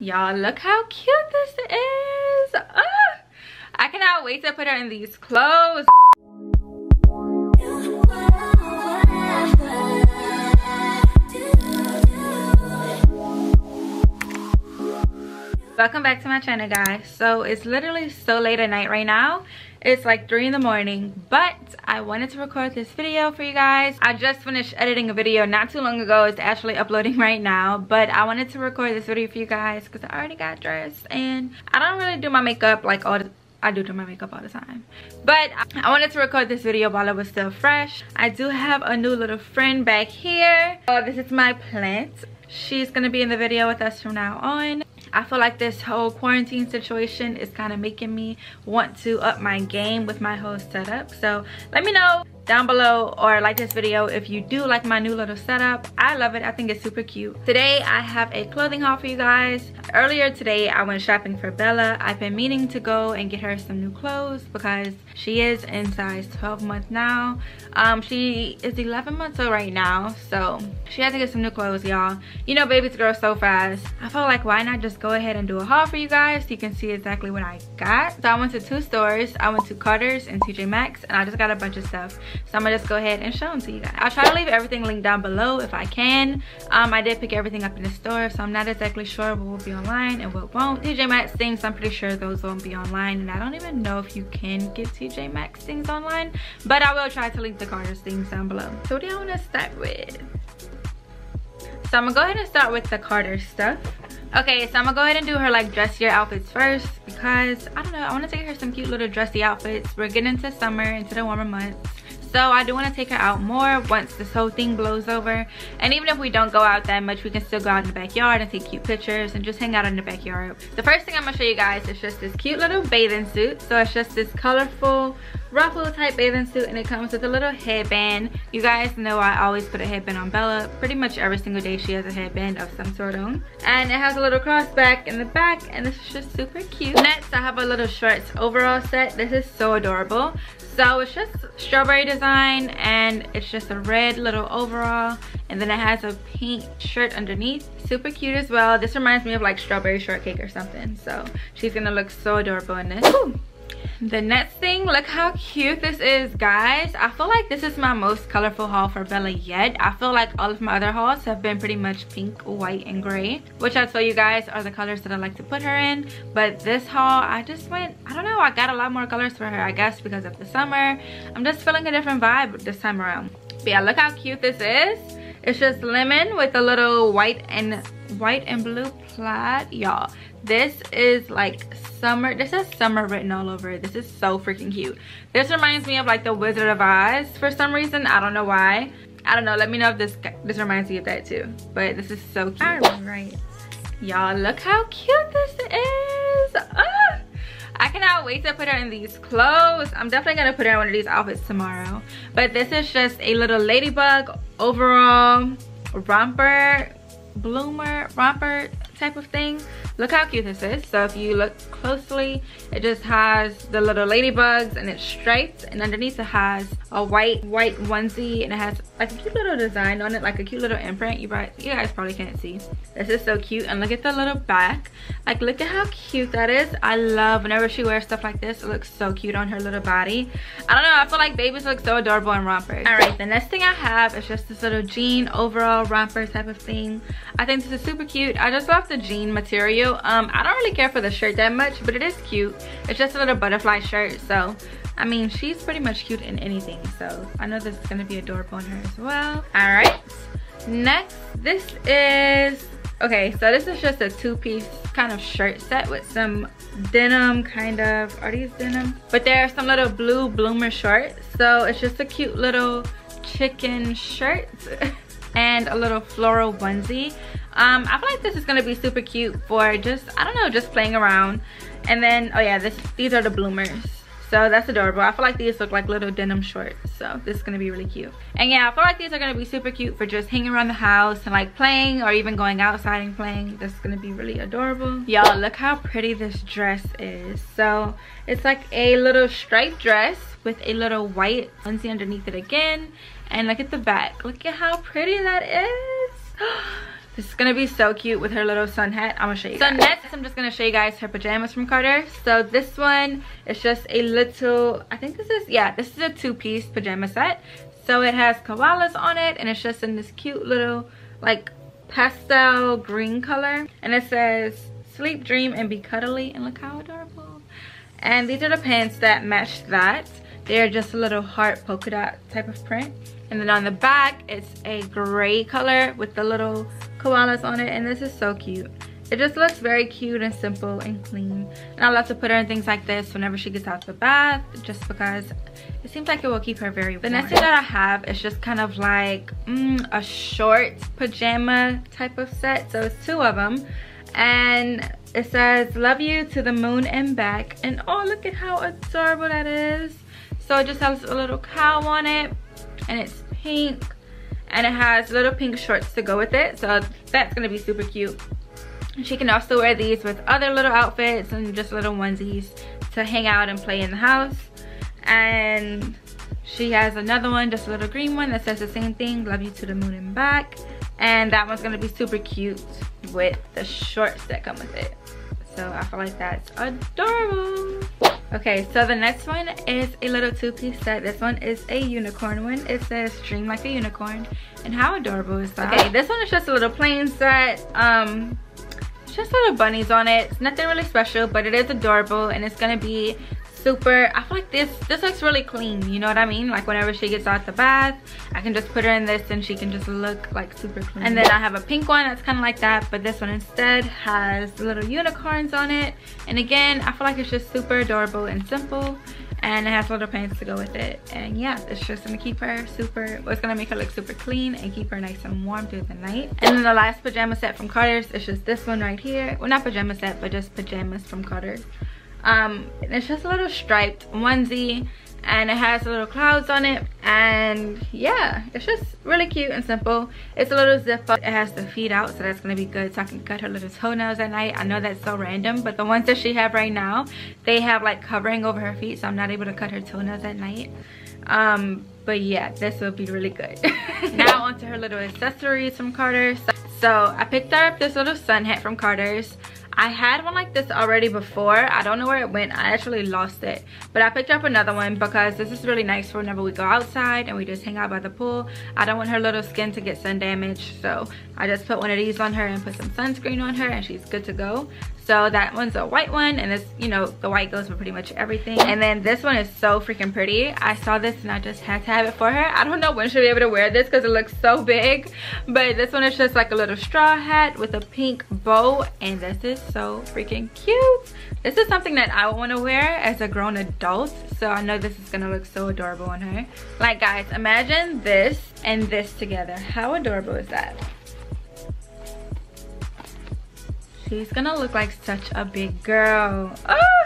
Y'all, look how cute this is. Ah, I cannot wait to put her in these clothes. Welcome back to my channel guys so it's literally so late at night right now it's like three in the morning but i wanted to record this video for you guys i just finished editing a video not too long ago it's actually uploading right now but i wanted to record this video for you guys because i already got dressed and i don't really do my makeup like all the I do do my makeup all the time. But I wanted to record this video while it was still fresh. I do have a new little friend back here. Oh, this is my plant. She's to be in the video with us from now on. I feel like this whole quarantine situation is kind of making me want to up my game with my whole setup. So let me know down below or like this video if you do like my new little setup. I love it. I think it's super cute. Today i have a clothing haul for you guys. Earlier today i went shopping for bella. I've been meaning to go and get her some new clothes because she is in size 12 months now. Um she is 11 months old right now so she had to get some new clothes y'all. You know babies grow so fast. I felt like why not just go ahead and do a haul for you guys? So you can see exactly what i got. So i went to two stores. I went to carter's and tj maxx and i just got a bunch of stuff so i'm gonna just go ahead and show them to you guys. I'll try to leave everything linked down below if i can. Um i did pick everything up in the store so i'm not exactly sure what will be online and what won't. Tj maxx things i'm pretty sure those won't be online and i don't even know if you can get tj maxx things online but i will try to link the carter's things down below. So what do you want to start with? So i'm gonna go ahead and start with the carter stuff. Okay so i'm gonna go ahead and do her like dressier outfits first because i don't know i want to take her some cute little dressy outfits. We're getting into summer into the warmer months so i do want to take her out more once this whole thing blows over. And even if we don't go out that much we can still go out in the backyard and take cute pictures and just hang out in the backyard. The first thing i'm gonna show you guys is just this cute little bathing suit. So it's just this colorful ruffle type bathing suit and it comes with a little headband you guys know i always put a headband on bella. Pretty much every single day she has a headband of some sort on. And it has a little cross back in the back and this is just super cute. Next i have a little shorts overall set. This is so adorable. So it's just strawberry design and it's just a red little overall. And then it has a pink shirt underneath. Super cute as well. This reminds me of like strawberry shortcake or something. So she's gonna look so adorable in this. Ooh the next thing look how cute this is guys. I feel like this is my most colorful haul for bella yet. I feel like all of my other hauls have been pretty much pink white and gray which i tell you guys are the colors that i like to put her in. But this haul i just went i don't know i got a lot more colors for her i guess because of the summer. I'm just feeling a different vibe this time around. But yeah look how cute this is. It's just lemon with a little white and white and blue plaid y'all this is like summer this is summer written all over it. This is so freaking cute. This reminds me of like the wizard of oz for some reason. I don't know why. I don't know. Let me know if this this reminds me of that too. But this is so cute. All right. Y'all look how cute this is. Ah! I cannot wait to put her in these clothes. I'm definitely gonna put her in one of these outfits tomorrow. But this is just a little ladybug overall romper, bloomer, romper type of thing look how cute this is. So if you look closely it just has the little ladybugs and it's striped and underneath it has a white white onesie and it has like a cute little design on it like a cute little imprint. You, probably, you guys probably can't see. This is so cute and look at the little back. Like look at how cute that is. I love whenever she wears stuff like this. It looks so cute on her little body. I don't know i feel like babies look so adorable in rompers all right the next thing i have is just this little jean overall romper type of thing. I think this is super cute. I just love the jean material. Um i don't really care for the shirt that much but it is cute. It's just a little butterfly shirt so I mean, she's pretty much cute in anything, so I know this is gonna be adorable on her as well. All right, next, this is, okay, so this is just a two-piece kind of shirt set with some denim kind of, are these denim? But there are some little blue bloomer shorts, so it's just a cute little chicken shirt and a little floral onesie. Um, I feel like this is gonna be super cute for just, I don't know, just playing around. And then, oh yeah, this these are the bloomers so that's adorable. I feel like these look like little denim shorts so this is gonna be really cute. And yeah i feel like these are gonna be super cute for just hanging around the house and like playing or even going outside and playing. This is gonna be really adorable. Y'all look how pretty this dress is. So it's like a little striped dress with a little white onesie underneath it again. And look at the back. Look at how pretty that is oh, This is gonna be so cute with her little sun hat. I'm gonna show you. So guys. next, I'm just gonna show you guys her pajamas from Carter. So this one is just a little, I think this is, yeah, this is a two-piece pajama set. So it has koalas on it and it's just in this cute little like pastel green color. And it says sleep, dream, and be cuddly. And look how adorable. And these are the pants that match that. They're just a little heart polka dot type of print. And then on the back, it's a gray color with the little koalas on it. And this is so cute. It just looks very cute and simple and clean. And I love to put her in things like this whenever she gets out of the bath. Just because it seems like it will keep her very warm. The next thing that I have is just kind of like mm, a short pajama type of set. So it's two of them. And it says, love you to the moon and back. And oh, look at how adorable that is. So it just has a little cow on it and it's pink and it has little pink shorts to go with it. So that's gonna be super cute. She can also wear these with other little outfits and just little onesies to hang out and play in the house. And she has another one just a little green one that says the same thing love you to the moon and back. And that one's gonna be super cute with the shorts that come with it. So i feel like that's adorable Okay, so the next one is a little two-piece set. This one is a unicorn one. It says dream like a unicorn. And how adorable is that? Okay, this one is just a little plain set. Um, just little bunnies on it. It's nothing really special, but it is adorable and it's gonna be super i feel like this this looks really clean you know what i mean? Like whenever she gets out the bath i can just put her in this and she can just look like super clean. And then i have a pink one that's kind of like that but this one instead has little unicorns on it. And again i feel like it's just super adorable and simple and it has little pants to go with it. And yeah it's just gonna keep her super it's gonna make her look super clean and keep her nice and warm through the night. And then the last pajama set from carter's is just this one right here. Well not pajama set but just pajamas from carter's um it's just a little striped onesie and it has little clouds on it and yeah it's just really cute and simple. It's a little zip up it has the feet out so that's gonna be good so i can cut her little toenails at night. I know that's so random but the ones that she have right now they have like covering over her feet so i'm not able to cut her toenails at night. Um but yeah this will be really good. Now onto her little accessories from carter's. So i picked up this little sun hat from carter's I had one like this already before. I don't know where it went. I actually lost it. But I picked up another one because this is really nice for whenever we go outside and we just hang out by the pool. I don't want her little skin to get sun damage. So I just put one of these on her and put some sunscreen on her and she's good to go so that one's a white one and this you know the white goes for pretty much everything and then this one is so freaking pretty i saw this and i just had to have it for her i don't know when she'll be able to wear this because it looks so big but this one is just like a little straw hat with a pink bow and this is so freaking cute. This is something that i want to wear as a grown adult so i know this is gonna look so adorable on her. Like guys imagine this and this together. How adorable is that? She's gonna look like such a big girl. Oh,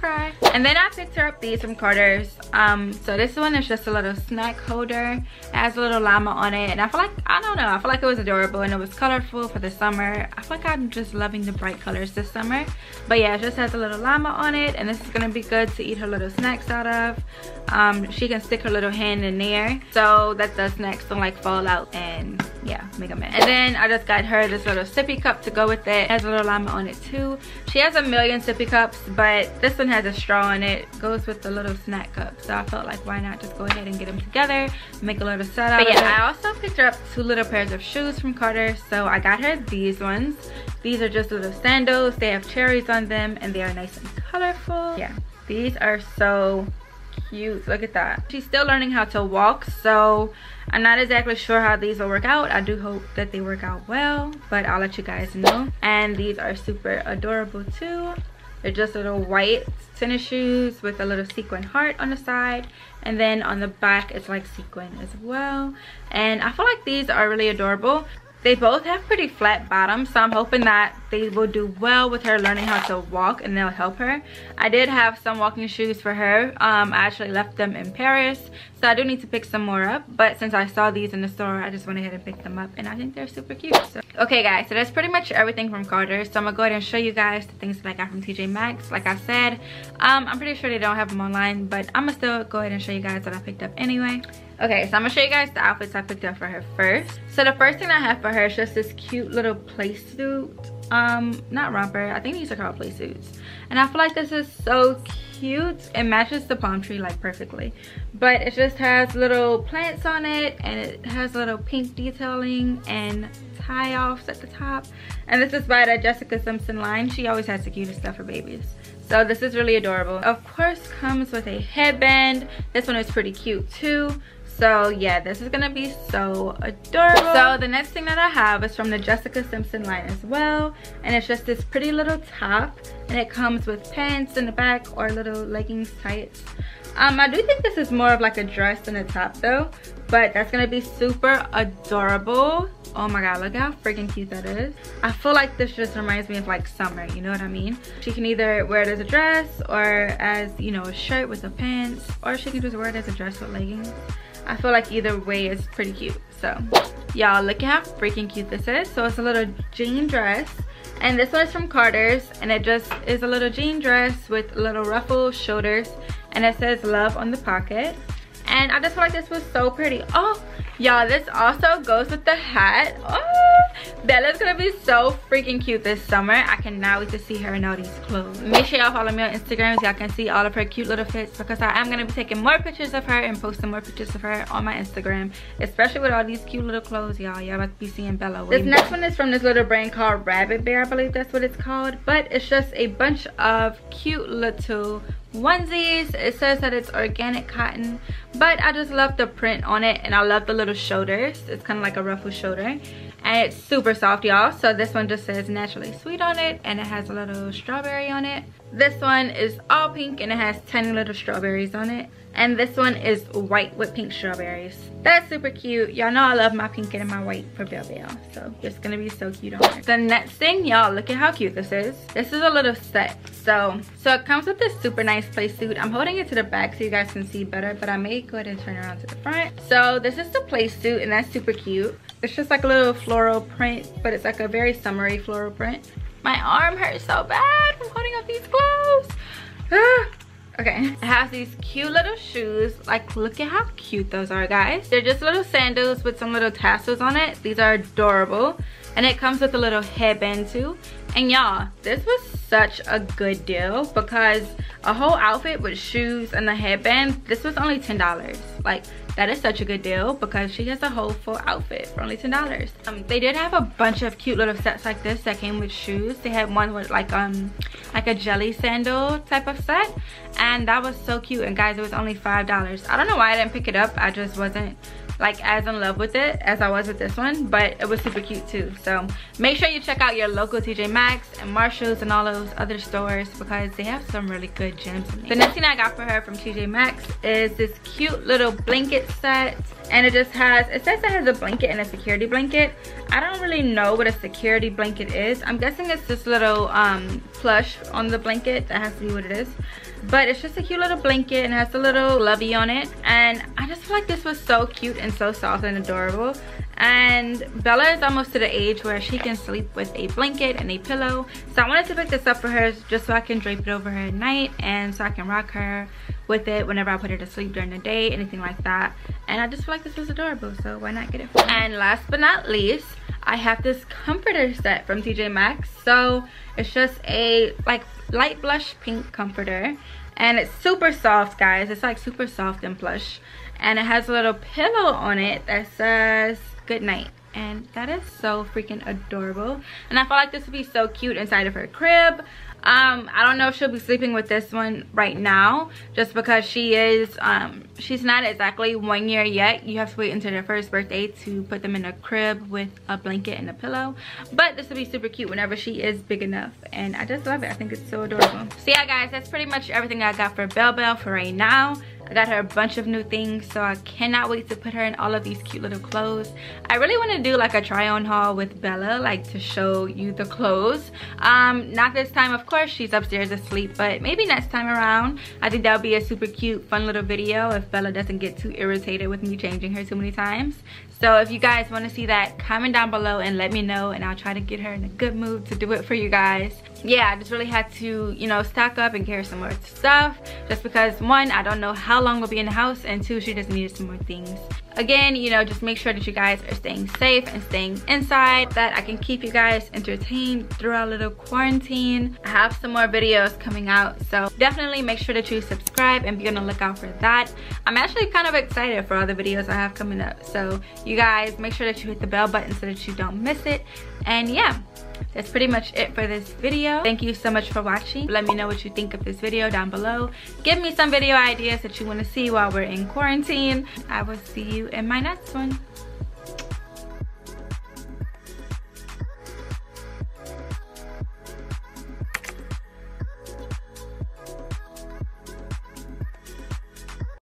cry. And then I picked her up these from Carter's. Um, so this one is just a little snack holder. It has a little llama on it. And I feel like, I don't know, I feel like it was adorable and it was colorful for the summer. I feel like I'm just loving the bright colors this summer. But yeah, it just has a little llama on it. And this is gonna be good to eat her little snacks out of. Um, she can stick her little hand in there. So that the snacks don't like fall out and yeah make a mess and then i just got her this little sippy cup to go with it. it has a little llama on it too. She has a million sippy cups but this one has a straw in it. Goes with the little snack cup. So i felt like why not just go ahead and get them together make a little set but yeah i also picked her up two little pairs of shoes from carter. So i got her these ones. These are just little sandals. They have cherries on them and they are nice and colorful. Yeah these are so cute. Look at that. She's still learning how to walk so i'm not exactly sure how these will work out. I do hope that they work out well but i'll let you guys know. And these are super adorable too. They're just little white tennis shoes with a little sequin heart on the side. And then on the back it's like sequin as well. And i feel like these are really adorable they both have pretty flat bottoms, so I'm hoping that they will do well with her learning how to walk and they'll help her. I did have some walking shoes for her. Um, I actually left them in Paris, so I do need to pick some more up. But since I saw these in the store, I just went ahead and picked them up and I think they're super cute. So. Okay guys, so that's pretty much everything from Carter. So I'm gonna go ahead and show you guys the things that I got from TJ Maxx. Like I said, um, I'm pretty sure they don't have them online, but I'm gonna still go ahead and show you guys what I picked up anyway. Okay, so I'm gonna show you guys the outfits I picked up for her first. So the first thing I have for her is just this cute little play suit. Um, not romper, I think these are called play suits. And I feel like this is so cute. It matches the palm tree like perfectly. But it just has little plants on it and it has little pink detailing and tie offs at the top. And this is by the Jessica Simpson line. She always has the cutest stuff for babies. So this is really adorable. Of course comes with a headband. This one is pretty cute too. So yeah, this is gonna be so adorable. So the next thing that I have is from the Jessica Simpson line as well. And it's just this pretty little top. And it comes with pants in the back or little leggings tights. Um, I do think this is more of like a dress than a top though. But that's gonna be super adorable oh my god look how freaking cute that is i feel like this just reminds me of like summer you know what i mean she can either wear it as a dress or as you know a shirt with the pants or she can just wear it as a dress with leggings i feel like either way is pretty cute. So y'all look at how freaking cute this is. So it's a little jean dress. And this one is from carter's. And it just is a little jean dress with little ruffle shoulders. And it says love on the pocket. And i just feel like this was so pretty. Oh Y'all, this also goes with the hat. Oh, Bella's gonna be so freaking cute this summer. I cannot wait to see her in all these clothes. Make sure y'all follow me on Instagram so y'all can see all of her cute little fits because I am gonna be taking more pictures of her and posting more pictures of her on my Instagram, especially with all these cute little clothes, y'all. Y'all about to be seeing Bella. This next one is from this little brand called Rabbit Bear, I believe that's what it's called. But it's just a bunch of cute little onesies it says that it's organic cotton but i just love the print on it and i love the little shoulders it's kind of like a ruffle shoulder and it's super soft y'all. So this one just says naturally sweet on it and it has a little strawberry on it this one is all pink and it has tiny little strawberries on it. And this one is white with pink strawberries. That's super cute. Y'all know i love my pink and my white for Belle Belle so it's gonna be so cute on her the next thing y'all look at how cute this is. This is a little set. So so it comes with this super nice play suit. I'm holding it to the back so you guys can see better but i may go ahead and turn around to the front. So this is the play suit and that's super cute. It's just like a little floral print but it's like a very summery floral print. My arm hurts so bad up these clothes ah. Okay, it has these cute little shoes. Like, look at how cute those are, guys. They're just little sandals with some little tassels on it. These are adorable. And it comes with a little headband too. And y'all, this was such a good deal because a whole outfit with shoes and the headband, this was only $10. Like, that is such a good deal because she has a whole full outfit for only $10. Um, they did have a bunch of cute little sets like this that came with shoes. They had one with like um like a jelly sandal type of set and that was so cute and guys it was only $5. I don't know why I didn't pick it up. I just wasn't like as in love with it as I was with this one but it was super cute too. So make sure you check out your local TJ Maxx and Marshalls and all those other stores because they have some really good gems the next thing I got for her from TJ Maxx is this cute little blanket set. And it just has it says it has a blanket and a security blanket. I don't really know what a security blanket is. I'm guessing it's this little um, plush on the blanket that has to be what it is but it's just a cute little blanket and has a little lovey on it. And i just feel like this was so cute and so soft and adorable. And bella is almost to the age where she can sleep with a blanket and a pillow. So i wanted to pick this up for her just so i can drape it over her at night and so i can rock her with it whenever i put her to sleep during the day anything like that. And i just feel like this was adorable so why not get it and last but not least I have this comforter set from TJ Maxx. So it's just a like light blush pink comforter. And it's super soft guys. It's like super soft and plush. And it has a little pillow on it that says good night. And that is so freaking adorable. And i feel like this would be so cute inside of her crib um i don't know if she'll be sleeping with this one right now just because she is um she's not exactly one year yet. You have to wait until their first birthday to put them in a crib with a blanket and a pillow. But this will be super cute whenever she is big enough and i just love it. I think it's so adorable. So yeah guys that's pretty much everything i got for belle belle for right now I got her a bunch of new things, so I cannot wait to put her in all of these cute little clothes. I really want to do like a try on haul with Bella, like to show you the clothes. Um, not this time, of course, she's upstairs asleep, but maybe next time around. I think that would be a super cute, fun little video if Bella doesn't get too irritated with me changing her too many times. So if you guys want to see that, comment down below and let me know and I'll try to get her in a good mood to do it for you guys. Yeah, I just really had to, you know, stock up and carry some more stuff. Just because one, I don't know how long we'll be in the house, and two, she just needed some more things. Again, you know, just make sure that you guys are staying safe and staying inside, that I can keep you guys entertained throughout a little quarantine. I have some more videos coming out, so definitely make sure that you subscribe and be on the lookout for that. I'm actually kind of excited for all the videos I have coming up. So you guys, make sure that you hit the bell button so that you don't miss it. And yeah, that's pretty much it for this video. Thank you so much for watching. Let me know what you think of this video down below. Give me some video ideas that you want to see while we're in quarantine. I will see you in my next one